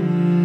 down.